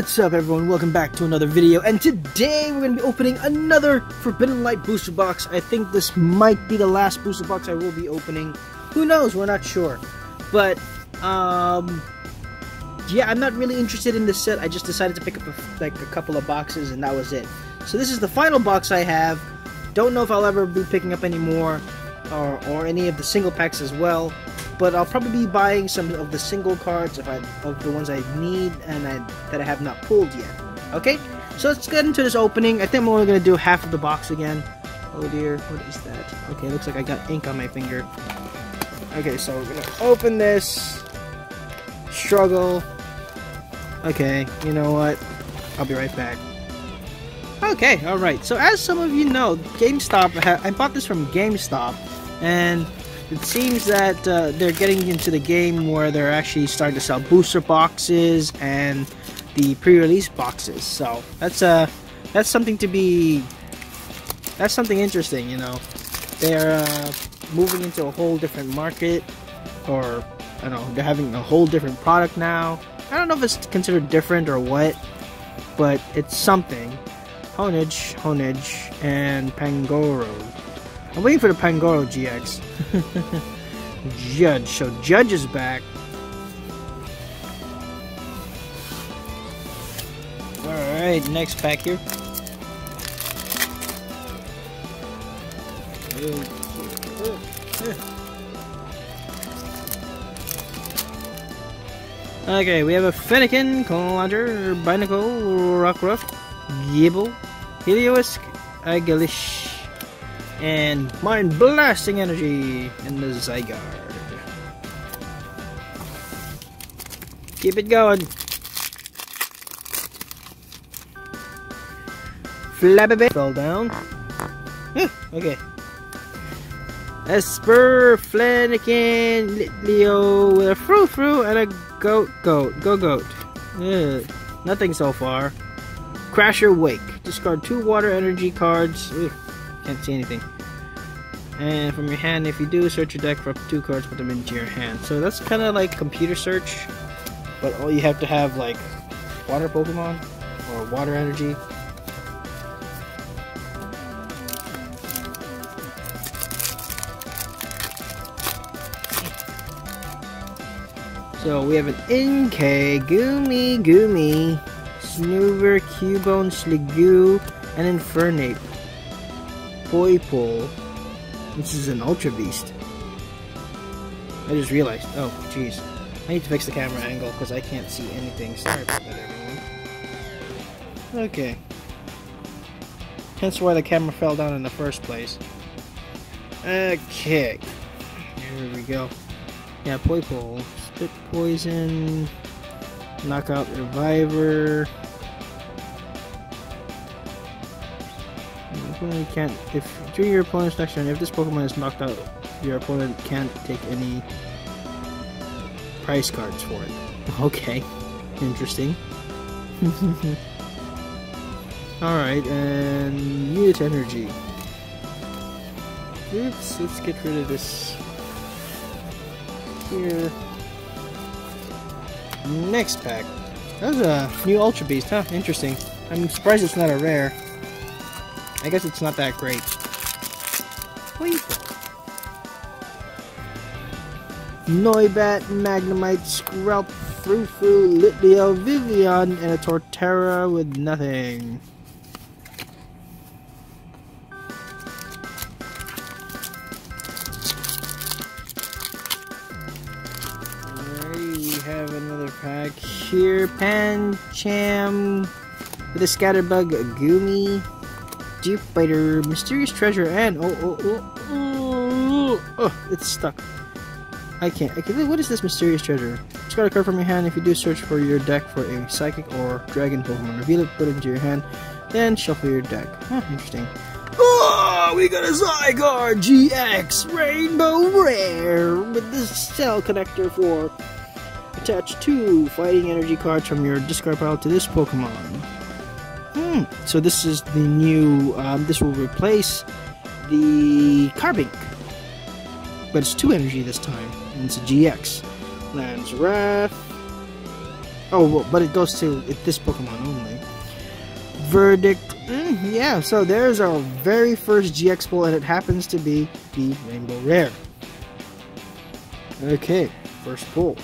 What's up everyone, welcome back to another video, and today we're going to be opening another Forbidden Light booster box. I think this might be the last booster box I will be opening. Who knows, we're not sure. But, um, yeah, I'm not really interested in this set, I just decided to pick up a, like a couple of boxes and that was it. So this is the final box I have. Don't know if I'll ever be picking up any more, or, or any of the single packs as well but I'll probably be buying some of the single cards if I of the ones I need and I, that I have not pulled yet. Okay, so let's get into this opening. I think I'm only gonna do half of the box again. Oh dear, what is that? Okay, looks like I got ink on my finger. Okay, so we're gonna open this. Struggle. Okay, you know what? I'll be right back. Okay, alright. So as some of you know, GameStop, I bought this from GameStop, and it seems that uh, they're getting into the game where they're actually starting to sell booster boxes and the pre-release boxes. So that's uh that's something to be that's something interesting, you know. They're uh, moving into a whole different market, or I don't know, they're having a whole different product now. I don't know if it's considered different or what, but it's something. Honedge, Honedge, and Pangoro. I'm waiting for the Pangoro GX. Judge. So Judge is back. Alright, next pack here. Okay, we have a Fennekin, Conlander, Binacle, Rockruff, Gible, Heliolisk, Aegislash, and Mind Blasting Energy in the Zygarde. Keep it going. Flabébé fell down. Hmm, okay. Espurr, Fennekin, Leo with a Furfrou and a Goat Goat. Gogoat. Ugh. Nothing so far. Crasher Wake. Discard two water energy cards. Ugh. Can't see anything. And from your hand, if you do, search your deck for up to two cards, put them into your hand. So that's kind of like computer search, but all you have to have like water Pokemon or water energy. So we have an Inkay, Goomy, Goomy, Snover, Cubone, Sliggoo, and Infernape. Poipole. This is an Ultra Beast. I just realized. Oh, jeez. I need to fix the camera angle because I can't see anything. Sorry about that, everyone. Okay. Hence why the camera fell down in the first place. Okay. Here we go. Yeah, Poipole. Spit Poison. Knockout Reviver. Opponent can't if during your opponent's next turn if this Pokemon is knocked out, your opponent can't take any prize cards for it. Okay. Interesting. Alright, and unit energy. Let's let's get rid of this here. Next pack. That was a new Ultra Beast, huh? Interesting. I'm surprised it's not a rare. I guess it's not that great. Noibat, Magnemite, Skrelp, Furfrou, Litleo, Vivillon, and a Torterra with nothing. we have another pack here. Pancham with a Scatterbug, a Goomy, Jupiter, Mysterious Treasure, and oh, oh, oh, oh, oh, it's stuck. I can't. Okay, what is this Mysterious Treasure? Discard a card from your hand. If you do, search for your deck for a Psychic or Dragon Pokemon. Reveal it, put it into your hand, then shuffle your deck. Huh, interesting. Oh, we got a Zygarde GX Rainbow Rare with this cell connector for attach two fighting energy cards from your discard pile to this Pokemon. Hmm. So this is the new. Um, this will replace the Carbink, but it's two energy this time, and it's a GX. Lands Wrath, Oh, well, but it goes to it, this Pokemon only. Verdict. Mm, yeah, so there's our very first GX pull, and it happens to be the Rainbow Rare. Okay, first pull.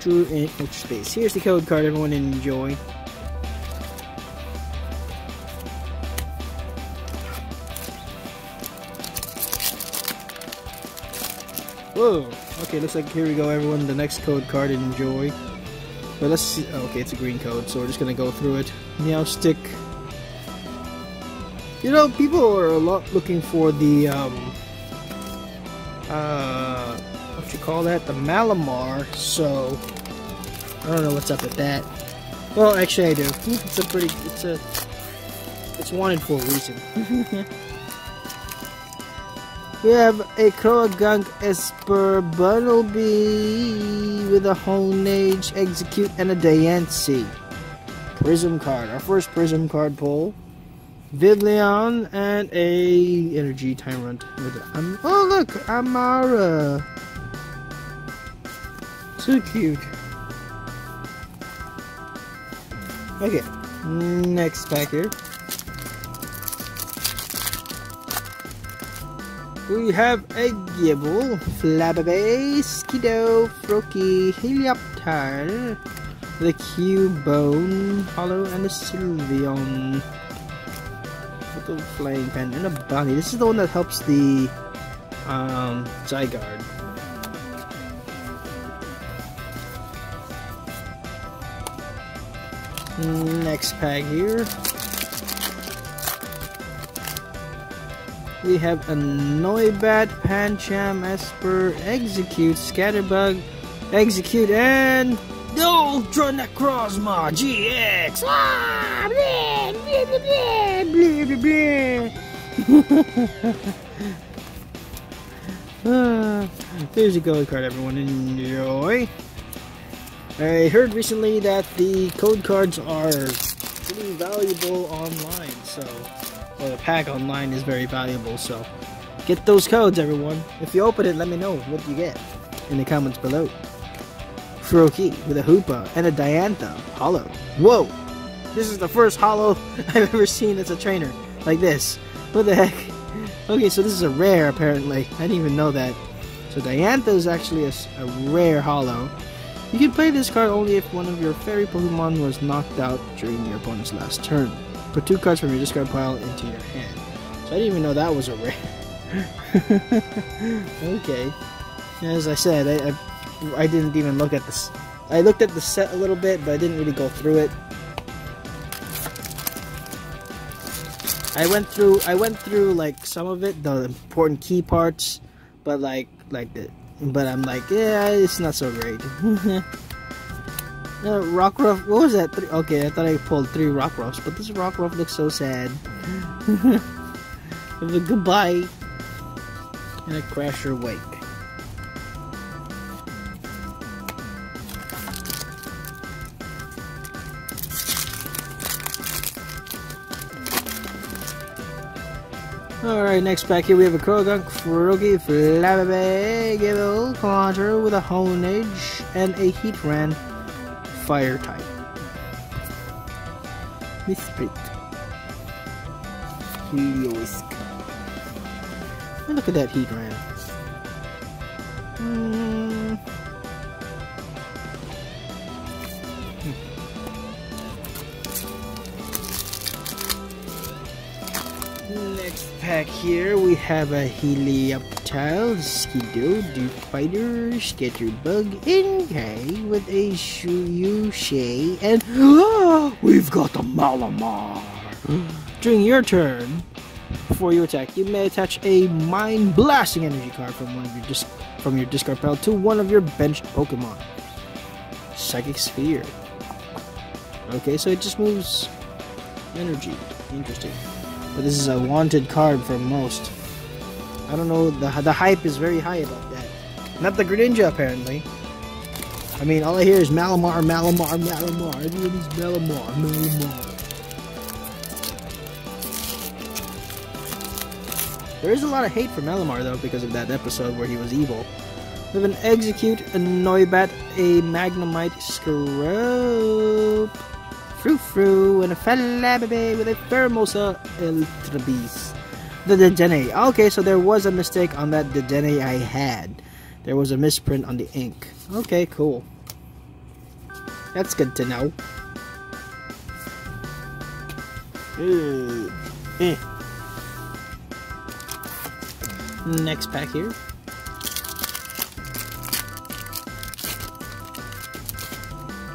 Drew in space. Here's the code card, everyone enjoy. Whoa! Okay, looks like here we go, everyone. The next code card, enjoy. But let's see. Oh, okay, it's a green code, so we're just gonna go through it. Meowstic. You know, people are a lot looking for the, um, uh, what you call that? The Malamar, so I don't know what's up with that. Well, actually I do. It's a pretty, it's a, it's wanted for a reason. We have a Croagunk Espurr Bunnelby with a Honedge, Execute, and a Diancie. Prism card. Our first Prism card pull. Vidleon and a Energy Tyrant with um, Oh look, Amara. So cute. Okay, next pack here. We have a Gible, Flabébé, Skiddo, Froakie, Helioptile, the Cubone, Hollow, and the Sylveon. Little Flying Pen, and a Bonnie. This is the one that helps the um, Zygarde. Next pack here. We have a Noibat, Pancham, Espurr, Execute, Scatterbug, Execute, and Ultra Necrozma GX! Ah, blah, blah, blah, ah, there's a code card, everyone. Enjoy. I heard recently that the code cards are pretty valuable online, so the pack online is very valuable. So get those codes, everyone. If you open it, let me know what you get in the comments below. Froakie with a Hoopa and a Diantha Hollow. Whoa! This is the first Hollow I've ever seen that's a trainer like this. What the heck? Okay, so this is a rare apparently. I didn't even know that. So Diantha is actually a, a rare Hollow. You can play this card only if one of your fairy Pokemon was knocked out during your opponent's last turn. Put two cards from your discard pile into your hand. So I didn't even know that was a rare. okay. As I said, I, I, I didn't even look at this. I looked at the set a little bit, but I didn't really go through it. I went through I went through like some of it, the important key parts, but like like the but I'm like, yeah, it's not so great. Uh, Rockruff, what was that? Three, okay, I thought I pulled three rock Rockruffs, but this rock Rockruff looks so sad. Goodbye. And a Crasher Wake. Alright, next pack here we have a Croagunk, Froakie, Flabébé, Gible, Quantra with a Honedge, and a Heatran fire type. Mesprit. Heliolisk. Look at that Heatran. Mm. Next pack here, we have a Helioptile, Skiddo, Duke Fighter, Scatterbug, Inkay with a Shuyushay, and oh, we've got the Malamar. During your turn, before you attack, you may attach a Mind Blasting Energy card from one of your from your discard pile to one of your benched Pokemon. Psychic Sphere. Okay, so it just moves energy. Interesting. But this is a wanted card for most. I don't know, the, the hype is very high about that. Not the Greninja, apparently. I mean, all I hear is Malamar, Malamar, Malamar. Everybody's Malamar, Malamar. There is a lot of hate for Malamar, though, because of that episode where he was evil. Have an Execute, a Noibat, a Magnemite, Scrope, Furfrou, and a Flabébé with a Pheromosa Eltrabis. The Dedenne. Okay, so there was a mistake on that Dedenne I had. There was a misprint on the ink. Okay, cool. That's good to know. Eh. Next pack here.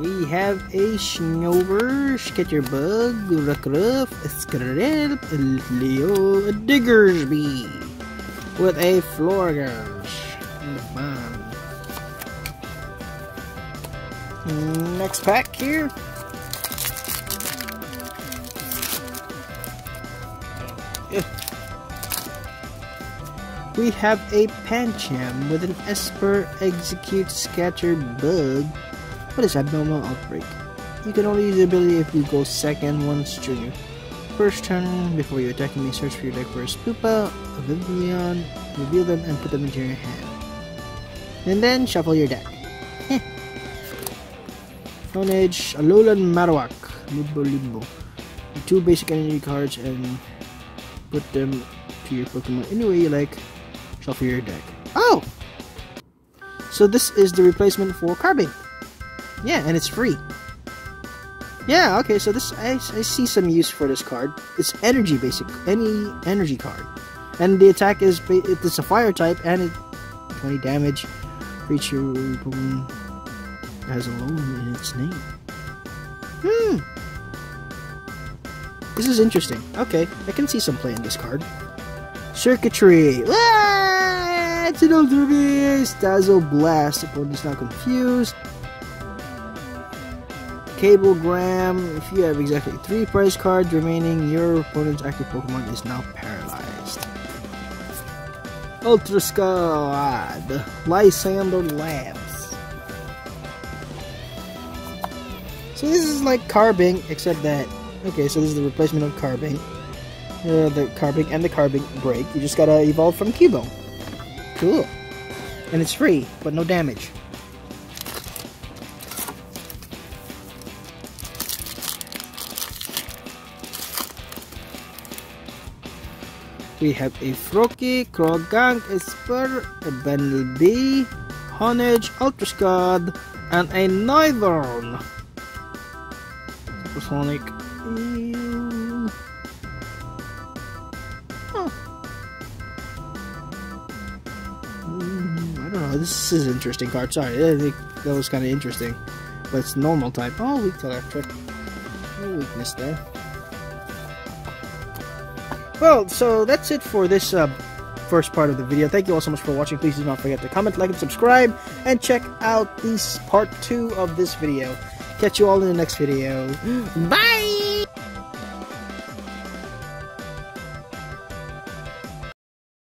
We have a Snover, Scatterbug, Rockruff, Skrelp, Leo, a Diggersby with a Florges in. Mm-hmm. Next pack here. We have a Pancham with an Espurr Execute Scatter Bug. What is Abnormal Outbreak? You can only use the ability if you go second once during your first turn. Before you attack me, search for your deck for a Spewpa, a Vivillon, reveal them, and put them into your hand. And then shuffle your deck. Stone Age, Alolan Marowak, Limbo Limbo. Two basic energy cards and put them to your Pokemon any way you like. Shuffle your deck. Oh! So this is the replacement for Carbink. Yeah, and it's free. Yeah, okay, so this I, I see some use for this card. It's energy basic, any energy card. And the attack is it's a fire type and it 20 damage creature Pokemon has a loan in its name. Hmm. This is interesting. Okay, I can see some play in this card. Circuitry. Ah, it's an Ultra Beast. Dazzle Blast. Opponent's not confused. Cablegram. If you have exactly three prize cards remaining, your opponent's active Pokemon is now paralyzed. Ultra Squad. Lysandre Labs. So this is like Carbink, except that okay, so this is the replacement of Carbink uh, the Carbink and the Carbink break. You just gotta evolve from Cubone. Cool. And it's free, but no damage. We have a Froakie, Croagunk, Espurr, a Bunnelby, Honedge, Ultra Scud, and a Noivern. Sonic. Hmm. Hmm, I don't know, this is an interesting card. Sorry, I think that was kind of interesting. But it's normal type. Oh, weak electric. No weakness there. Well, so that's it for this uh, first part of the video. Thank you all so much for watching. Please do not forget to comment, like, and subscribe. And check out this part 2 of this video. Catch you all in the next video. Bye!